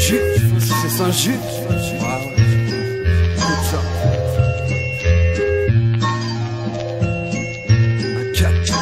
C'est. Un quatre.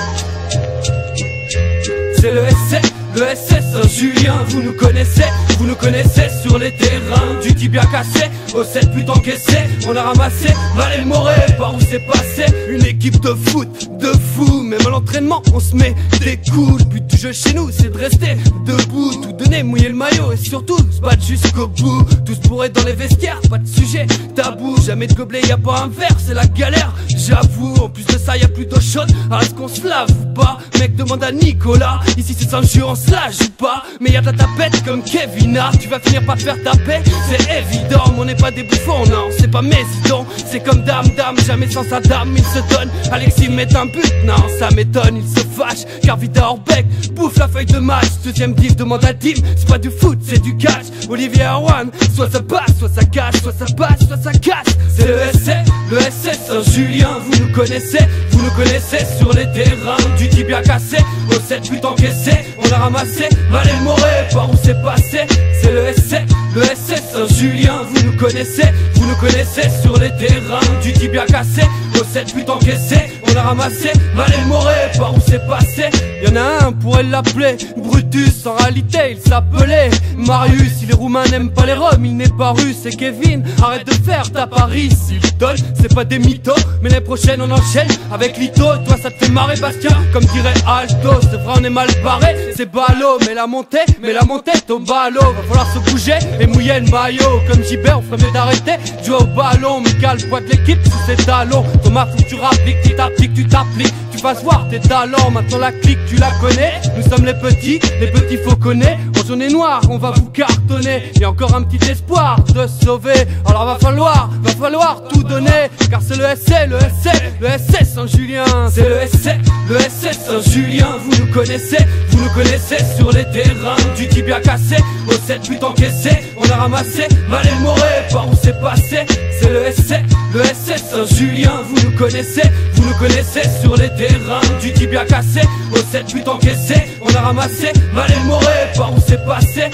C'est le SC, le SS Saint-Julien, vous nous connaissez, vous nous connaissez sur les terrains du tibia cassé, au 7 putain encaissé, on a ramassé, Valais Moré, par où c'est passé, une équipe de foot, de fou, même à l'entraînement, on se met des coups, le but du jeu chez nous, c'est de rester debout, tout donner, mouiller le maillot, et surtout, se battre jusqu'au bout, tous pour être dans les vestiaires, pas de sujet, tabou, jamais de gobelet, y a pas un verre, c'est la galère, j'avoue, en plus de ça, y a plus d'eau chaude, alors est-ce qu'on se lave ou pas, mec demande à Nicolas, ici c'est un jeu en slash ou pas, mais y a de la tapette comme Kevin Hart, tu vas finir par faire taper, c'est évident, mais on n'est pas des bouffons, non, c'est pas mésidon, c'est comme dame, dame, jamais sans sa dame, il se donne, Alexis met un but, non, ça m'étonne, il se fâche, car Vida Orbeck bouffe la feuille de match, deuxième div demande à Dim, c'est pas du foot, c'est du catch, Olivier Arwan, soit ça passe, soit ça cache, soit ça passe, soit ça casse, c'est le SC, le SS Saint-Julien, vous nous connaissez, vous nous connaissez sur les terrains du tibia cassé, au 7 buts encaissés, on a ramassé, Valais Moré, par où c'est passé, c'est le SC, le SS Saint-Julien, vous nous connaissez, vous nous connaissez sur les terrains du tibia cassé, au 7 buts encaissés, on a ramassé, Valais Moré, par où c'est passé, Y'en a un, pourrait l'appeler Brutus, en réalité il s'appelait Marius, si les Roumains n'aiment pas les Roms, il n'est pas russe. Et Kevin, arrête de faire ta Paris S'il donne, c'est pas des mythos Mais l'année prochaine on enchaîne avec Lito. Toi ça te fait marrer Bastien, comme dirait Alto C'est vrai on est mal barré, c'est ballot. Mais la montée, mais la montée au ballot Va falloir se bouger et mouiller le maillot. Comme Gilbert, on ferait mieux d'arrêter. Jouer au ballon Michael pointe l'équipe sous ses talons. Thomas faut que tu rappliques, tu t'appliques, tu t'appliques Tu fasses voir tes talents, maintenant la clique tu la connais. Nous sommes les petits, les petits fauconnets. En jaune et noir, on va vous cartonner. Et encore un petit espoir de sauver. Alors va falloir, va falloir tout donner. Car c'est le SC, le SC, le SC Saint-Julien C'est le SC, le SC Saint-Julien Vous nous connaissez, vous nous connaissez sur les terrains Du tibia cassé, au 7 buts encaissés On a ramassé, Valais Moré, par où c'est passé C'est le SC, le SC Saint-Julien Vous nous connaissez, vous nous connaissez sur les terrains Du tibia cassé, au 7 buts encaissés On a ramassé, Valais Moré, par où c'est passé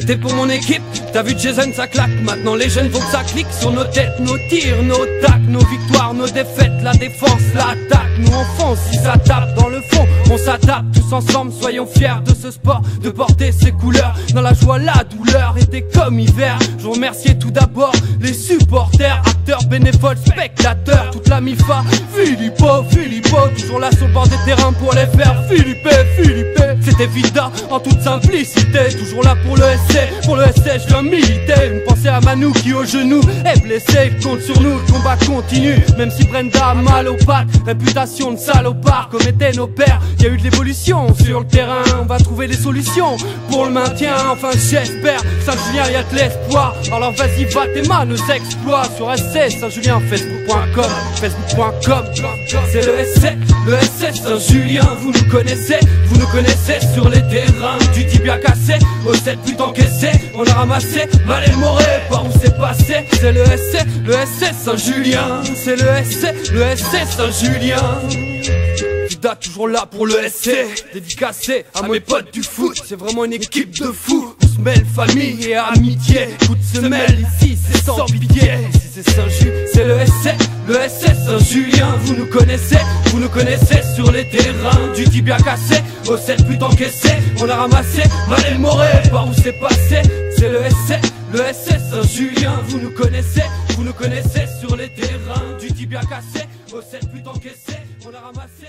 c'était pour mon équipe, t'as vu Jason ça claque. Maintenant les jeunes vont que ça clique sur nos têtes, nos tirs, nos tacs, nos victoires, nos défaites La défense, l'attaque, nous on fonce, si ça tape dans le fond. On s'adapte tous ensemble, soyons fiers de ce sport De porter ses couleurs, dans la joie, la douleur Était comme hiver, je remercie tout d'abord les supporters Acteurs, bénévoles, spectateurs, toute la MIFA. Filippo, Filippo, toujours là sur le bord des terrains pour les faire. Philippe, Philippe, en toute simplicité Toujours là pour le pour le SC, je viens militer. Une pensée à Manu qui au genou est blessé. Compte sur nous, le combat continue. Même si Brenda a mal aux pattes, réputation de salopard comme étaient nos pères. Y a eu de l'évolution sur le terrain. On va trouver des solutions pour le maintien. Enfin, j'espère. Saint-Julien, y a de l'espoir. Alors vas-y, va tes mains, nos exploits sur SC. Saint-Julien, Facebook.com, Facebook.com. C'est le SC, le SC Saint-Julien. Vous nous connaissez, vous nous connaissez sur les terrains. Du tibia cassé au 7 putain encaissé, on a ramassé Valais le Moré, par où c'est passé. C'est le SC, le SC Saint-Julien C'est le SC, le SC Saint-Julien Vida toujours là pour le SC Dédicacé à mes potes du foot. C'est vraiment une équipe de fous se mêle famille et amitié. Toutes se mêlent ici, c'est sans pitié. Ici c'est Saint-Ju, c'est le SC le SS Saint-Julien, vous nous connaissez, vous nous connaissez sur les terrains du tibia cassé, au 7 buts encaissés, on a ramassé. Le Moré, par où c'est passé, c'est le SC, le SS Saint-Julien, vous nous connaissez, vous nous connaissez sur les terrains du tibia cassé, au 7 buts encaissés, on a ramassé